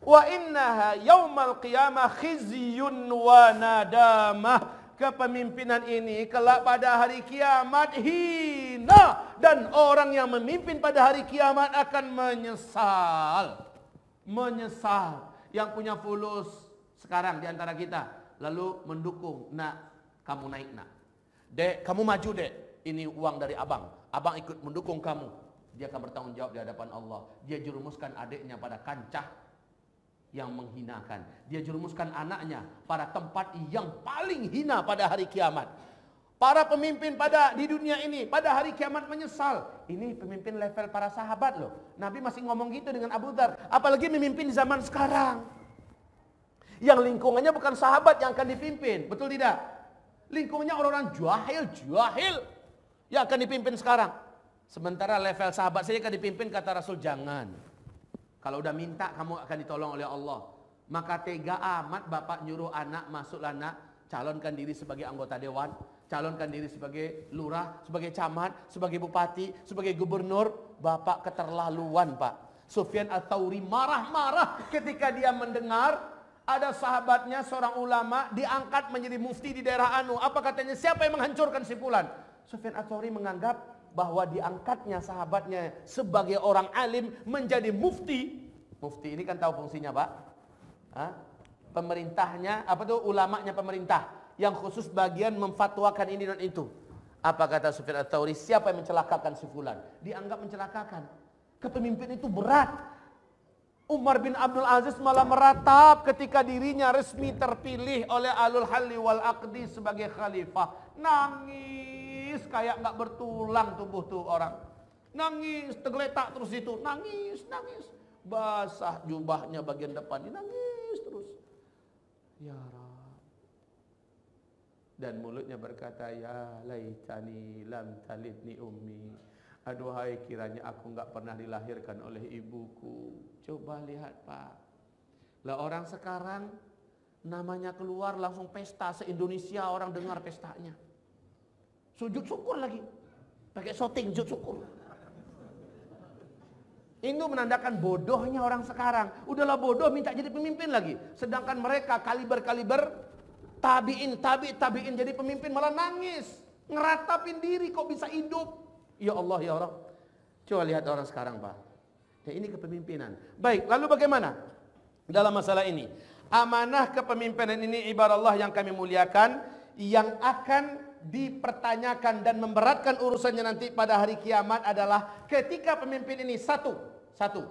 wa innaha yaumal qiyamah khizyun wa nadamah." Kepemimpinan ini kelak pada hari kiamat hina dan orang yang memimpin pada hari kiamat akan menyesal. Menyesal. Yang punya fulus sekarang di antara kita lalu mendukung nak kamu naik nak dek kamu maju dek ini uang dari abang abang ikut mendukung kamu dia akan bertanggung jawab di hadapan Allah dia jerumuskan adiknya pada kancah yang menghinakan dia jerumuskan anaknya pada tempat yang paling hina pada hari kiamat Para pemimpin pada di dunia ini pada hari kiamat menyesal. Ini pemimpin level para sahabat loh. Nabi masih ngomong gitu dengan Abu Dhar. Apalagi memimpin zaman sekarang. Yang lingkungannya bukan sahabat yang akan dipimpin. Betul tidak? Lingkungannya orang-orang jahil, jahil. Yang akan dipimpin sekarang. Sementara level sahabat saya akan dipimpin kata Rasul jangan. Kalau udah minta kamu akan ditolong oleh Allah. Maka tega amat bapak nyuruh anak masuk anak calonkan diri sebagai anggota dewan, calonkan diri sebagai lurah, sebagai camat, sebagai bupati, sebagai gubernur. Bapak keterlaluan pak. Sufyan Al-Thawri marah-marah ketika dia mendengar ada sahabatnya seorang ulama diangkat menjadi mufti di daerah Anu. Apa katanya? Siapa yang menghancurkan si Fulan? Sufyan Ats-Tsauri menganggap bahwa diangkatnya sahabatnya sebagai orang alim menjadi mufti. Mufti ini kan tahu fungsinya, Pak? Hah? Pemerintahnya, apa tuh ulamanya pemerintah yang khusus bagian memfatwakan ini dan itu. Apa kata Sufyan Ats-Tsauri? Siapa yang mencelakakan si fulan? Dianggap mencelakakan. Kepemimpinan itu berat. Umar bin Abdul Aziz malah meratap ketika dirinya resmi terpilih oleh Alul Halli wal Aqdi sebagai khalifah. Nangis kayak nggak bertulang tubuh tuh orang. Nangis, tergeletak terus itu. Nangis, nangis. Basah jubahnya bagian depan. Ini nangis terus. Ya Rab. Dan mulutnya berkata, Ya laitani lam talidni ummi. Aduhai kiranya aku nggak pernah dilahirkan oleh ibuku. Coba lihat Pak. Lah orang sekarang namanya keluar langsung pesta se-Indonesia orang dengar pestanya. Sujud syukur lagi. Pakai shooting sujud syukur. Itu menandakan bodohnya orang sekarang. Udahlah bodoh minta jadi pemimpin lagi. Sedangkan mereka kaliber-kaliber tabiin, tabi, tabiin jadi pemimpin malah nangis. Ngeratapin diri kok bisa hidup. Ya Allah, ya Allah. Coba lihat orang sekarang, Pak. Ya, ini kepemimpinan. Baik, lalu bagaimana dalam masalah ini? Amanah kepemimpinan ini ibarat Allah yang kami muliakan yang akan dipertanyakan dan memberatkan urusannya nanti pada hari kiamat adalah ketika pemimpin ini satu, satu,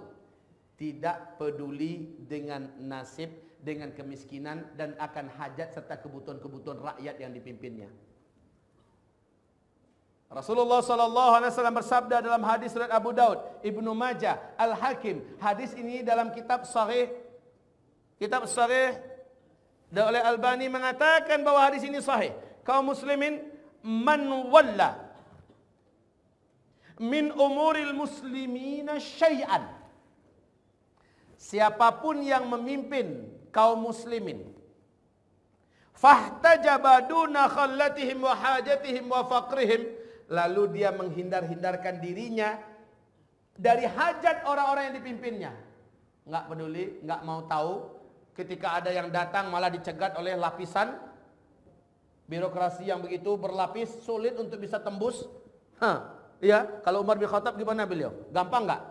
tidak peduli dengan nasib, dengan kemiskinan dan akan hajat serta kebutuhan-kebutuhan rakyat yang dipimpinnya. Rasulullah sallallahu alaihi wasallam bersabda dalam hadis riwayat Abu Daud, Ibnu Majah, Al Hakim. Hadis ini dalam kitab Sahih kitab Sahih oleh Albani mengatakan bahwa hadis ini sahih. Kaum muslimin man walla min umuril muslimina syai'an. Siapa pun yang memimpin kaum muslimin fahtajaba duna khallatihim wa hajatihim wa faqrihim lalu dia menghindar-hindarkan dirinya dari hajat orang-orang yang dipimpinnya. Nggak peduli, nggak mau tahu. Ketika ada yang datang malah dicegat oleh lapisan birokrasi yang begitu berlapis sulit untuk bisa tembus. Hah, ya, kalau Umar bin Khattab gimana beliau? Gampang nggak?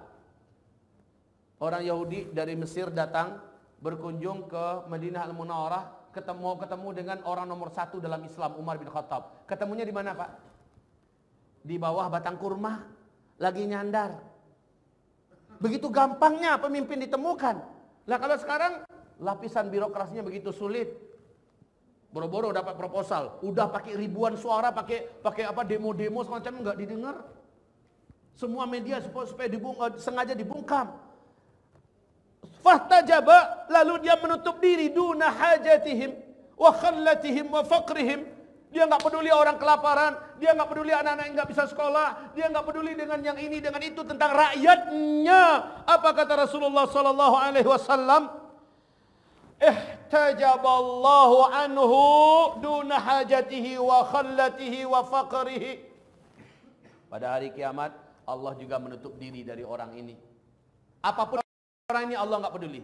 Orang Yahudi dari Mesir datang berkunjung ke Madinah Al Munawwarah ketemu ketemu dengan orang nomor satu dalam Islam Umar bin Khattab. Ketemunya di mana Pak? di bawah batang kurma lagi nyandar. Begitu gampangnya pemimpin ditemukan. Lah kalau sekarang lapisan birokrasinya begitu sulit. Boro-boro dapat proposal, udah pakai ribuan suara, pakai pakai apa demo-demo semacam nggak didengar. Semua media supaya, supaya dibung, uh, sengaja dibungkam. Fahtajaba lalu dia menutup diri duna hajatihim wa khallatihim wa faqrihim dia nggak peduli orang kelaparan, dia nggak peduli anak-anak yang nggak bisa sekolah, dia nggak peduli dengan yang ini dengan itu tentang rakyatnya. Apa kata Rasulullah Sallallahu Alaihi Wasallam? Ihtajaballahu anhu duna hajatihi wa khallatihi wa faqrihi. Pada hari kiamat Allah juga menutup diri dari orang ini. Apa pun orang ini Allah nggak peduli.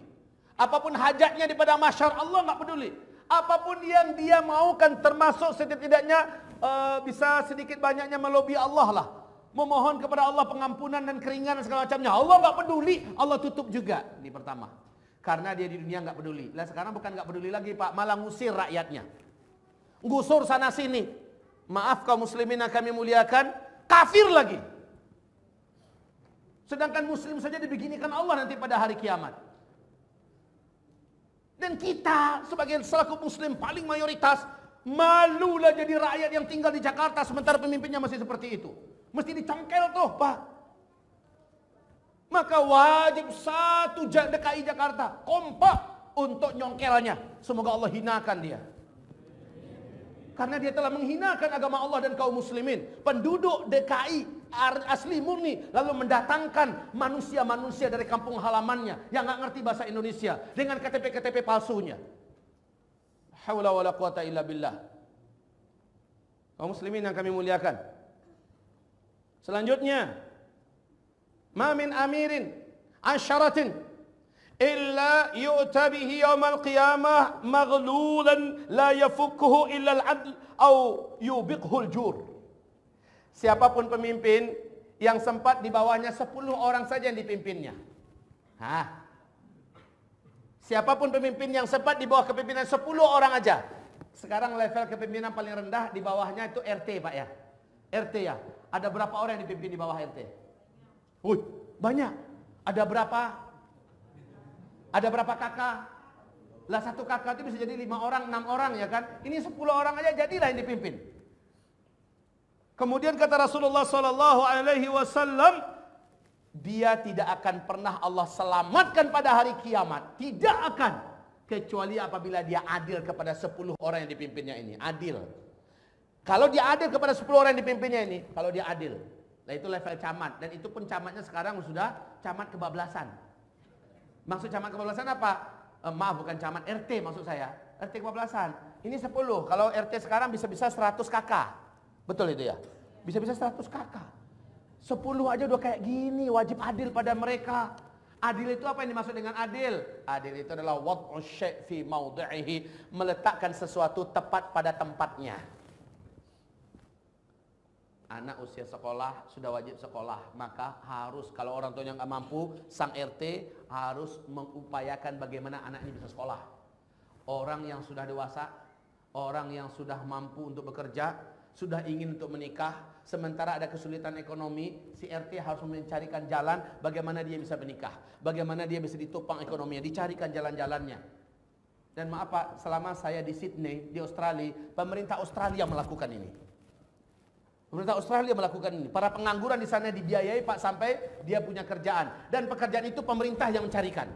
Apa pun hajatnya di pada masyar Allah nggak peduli apa pun yang dia maukan termasuk setidaknya uh, bisa sedikit banyaknya melobi Allah lah memohon kepada Allah pengampunan dan keringanan segala macamnya Allah nggak peduli Allah tutup juga ini pertama karena dia di dunia nggak peduli. Lah sekarang bukan nggak peduli lagi pak. Malah ngusir rakyatnya. Ngusur sana sini. Maaf kaum muslimin yang kami muliakan. Kafir lagi. Sedangkan muslim saja dibeginikan Allah nanti pada hari kiamat. Dan kita sebagai selaku muslim paling mayoritas malulah jadi rakyat yang tinggal di Jakarta sementara pemimpinnya masih seperti itu. Mesti dicongkel tuh, Pak. Maka wajib satu DKI Jakarta kompak untuk nyongkelnya. Semoga Allah hinakan dia. Karena dia telah menghinakan agama Allah dan kaum muslimin. Penduduk DKI asli murni lalu mendatangkan manusia-manusia dari kampung halamannya yang nggak ngerti bahasa Indonesia dengan KTP-KTP palsunya. Wala quwata illa billah. Kaum muslimin yang kami muliakan. Selanjutnya, min amirin asyaratin illa yu'ta bihi yawmal qiyamah maghlulan la yafukkuhu illa al-'adl aw yubiqhu al-jur. Siapa pun pemimpin yang sempat di bawahnya 10 orang saja yang dipimpinnya. Hah? Siapa pun pemimpin yang sempat di bawah kepemimpinan 10 orang aja. Sekarang level kepemimpinan paling rendah di bawahnya itu RT Pak ya. RT ya. Ada berapa orang yang dipimpin di bawah RT? Wih, banyak. Ada berapa? Ada berapa kakak? Lah satu kakak itu bisa jadi lima orang, enam orang ya kan? Ini sepuluh orang aja jadilah yang dipimpin. Kemudian kata Rasulullah Sallallahu Alaihi Wasallam, dia tidak akan pernah Allah selamatkan pada hari kiamat. Tidak akan kecuali apabila dia adil kepada 10 orang yang dipimpinnya ini. Adil. Kalau dia adil kepada 10 orang yang dipimpinnya ini, kalau dia adil. Nah itu level camat dan itu pun camatnya sekarang sudah camat kebablasan. Maksud camat kebablasan apa? Eh, maaf bukan camat RT maksud saya. RT kebablasan. Ini 10. Kalau RT sekarang bisa-bisa 100 kakak. Betul itu ya? Bisa-bisa 100 kakak. 10 aja udah kayak gini, wajib adil pada mereka. Adil itu apa yang dimaksud dengan adil? Adil itu adalah wad'u syai' fi mawdi'ihi, meletakkan sesuatu tepat pada tempatnya. Anak usia sekolah sudah wajib sekolah, maka harus kalau orang tuanya nggak mampu, sang RT harus mengupayakan bagaimana anak ini bisa sekolah. Orang yang sudah dewasa, orang yang sudah mampu untuk bekerja, sudah ingin untuk menikah, sementara ada kesulitan ekonomi, si RT harus mencarikan jalan bagaimana dia bisa menikah, bagaimana dia bisa ditopang ekonominya, dicarikan jalan-jalannya. Dan maaf Pak, selama saya di Sydney, di Australia, pemerintah Australia melakukan ini. Pemerintah Australia melakukan ini. Para pengangguran di sana dibiayai Pak sampai dia punya kerjaan. Dan pekerjaan itu pemerintah yang mencarikan.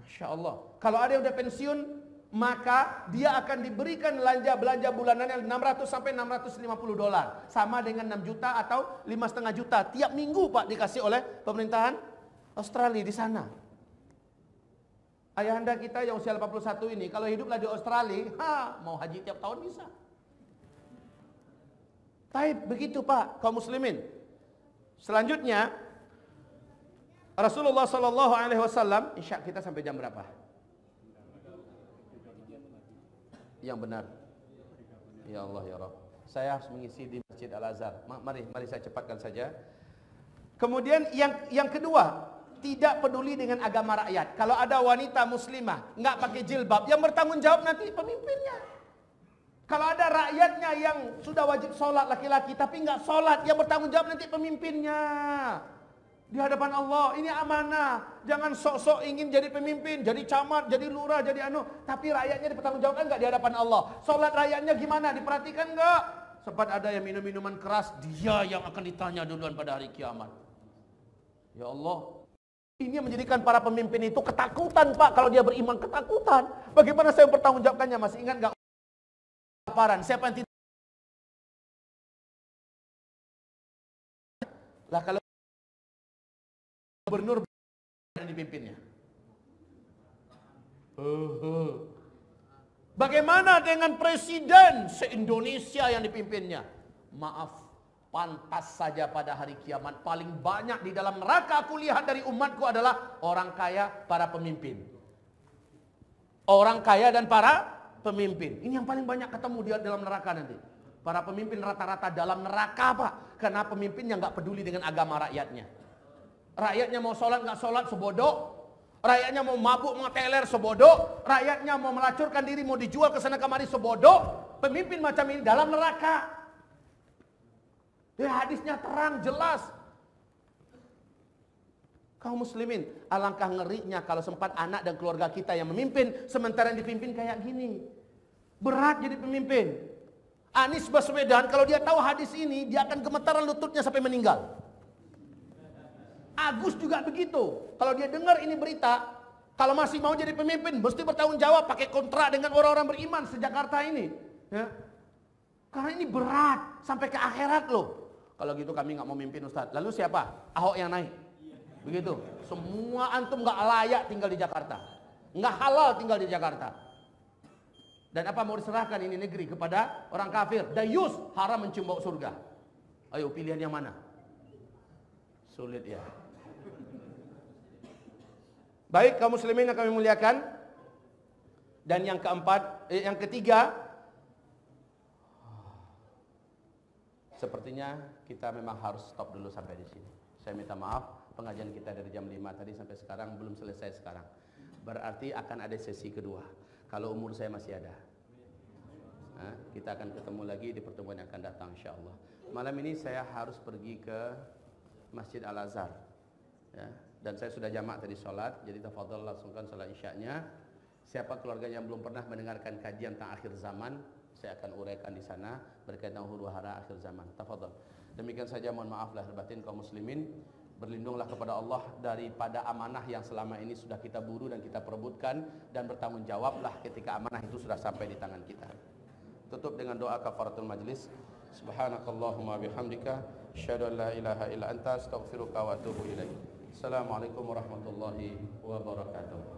Masya Allah. Kalau ada yang udah pensiun, maka dia akan diberikan belanja belanja bulanannya 600 sampai 650 dolar sama dengan 6 juta atau lima setengah juta tiap minggu pak dikasih oleh pemerintahan Australia di sana ayahanda kita yang usia 81 ini kalau hiduplah di Australia ha, mau haji tiap tahun bisa Taib begitu pak kaum muslimin selanjutnya Rasulullah Shallallahu Alaihi Wasallam insya kita sampai jam berapa yang benar. Ya Allah ya Rabb. Saya harus mengisi di Masjid Al-Azhar. Mari mari saya cepatkan saja. Kemudian yang yang kedua, tidak peduli dengan agama rakyat. Kalau ada wanita muslimah nggak pakai jilbab, yang bertanggung jawab nanti pemimpinnya. Kalau ada rakyatnya yang sudah wajib sholat laki-laki tapi nggak sholat, yang bertanggung jawab nanti pemimpinnya di hadapan Allah. Ini amanah. Jangan sok-sok ingin jadi pemimpin, jadi camat, jadi lurah, jadi anu. Tapi rakyatnya dipertanggungjawabkan nggak di hadapan Allah. Sholat rakyatnya gimana? Diperhatikan nggak? Sempat ada yang minum minuman keras, dia yang akan ditanya duluan pada hari kiamat. Ya Allah, ini yang menjadikan para pemimpin itu ketakutan Pak. Kalau dia beriman ketakutan. Bagaimana saya mempertanggungjawabkannya? Masih ingat nggak? Laparan. Siapa yang tidak? Lah kalau gubernur yang dipimpinnya. Bagaimana dengan presiden se-Indonesia yang dipimpinnya? Maaf, pantas saja pada hari kiamat paling banyak di dalam neraka aku lihat dari umatku adalah orang kaya, para pemimpin. Orang kaya dan para pemimpin. Ini yang paling banyak ketemu di dalam neraka nanti. Para pemimpin rata-rata dalam neraka Pak. Karena pemimpinnya nggak peduli dengan agama rakyatnya. Rakyatnya mau sholat nggak sholat sebodoh. Rakyatnya mau mabuk mau teler sebodoh. Rakyatnya mau melacurkan diri mau dijual ke sana kemari sebodoh. Pemimpin macam ini dalam neraka. Ya hadisnya terang jelas. Kaum muslimin, alangkah ngerinya kalau sempat anak dan keluarga kita yang memimpin sementara yang dipimpin kayak gini. Berat jadi pemimpin. Anies Baswedan kalau dia tahu hadis ini dia akan gemetaran lututnya sampai meninggal. Agus juga begitu. Kalau dia dengar ini berita, kalau masih mau jadi pemimpin, mesti bertanggung jawab pakai kontrak dengan orang-orang beriman sejakarta ini. Ya. Karena ini berat sampai ke akhirat loh. Kalau gitu kami nggak mau mimpin Ustaz. Lalu siapa? Ahok yang naik. Begitu. Semua antum nggak layak tinggal di Jakarta. Nggak halal tinggal di Jakarta. Dan apa mau diserahkan ini negeri kepada orang kafir? Dayus haram mencium bau surga. Ayo pilihan yang mana? Sulit ya. Baik kaum muslimin yang kami muliakan. Dan yang keempat, eh, yang ketiga Sepertinya kita memang harus stop dulu sampai di sini. Saya minta maaf, pengajian kita dari jam 5 tadi sampai sekarang belum selesai sekarang. Berarti akan ada sesi kedua. Kalau umur saya masih ada. Nah, kita akan ketemu lagi di pertemuan yang akan datang insyaAllah. Malam ini saya harus pergi ke Masjid Al-Azhar. Ya, dan saya sudah jamak tadi sholat, jadi tafadhol langsungkan sholat isyaknya. Siapa keluarga yang belum pernah mendengarkan kajian tentang akhir zaman, saya akan uraikan di sana berkaitan huru hara akhir zaman. Tafadhol. Demikian saja mohon maaf lahir batin kaum muslimin. Berlindunglah kepada Allah daripada amanah yang selama ini sudah kita buru dan kita perebutkan dan bertanggung jawablah ketika amanah itu sudah sampai di tangan kita. Tutup dengan doa kafaratul majlis. Subhanakallahumma bihamdika asyhadu an la ilaha illa anta astaghfiruka wa atubu ilaik. Assalamualaikum warahmatullahi wabarakatuh.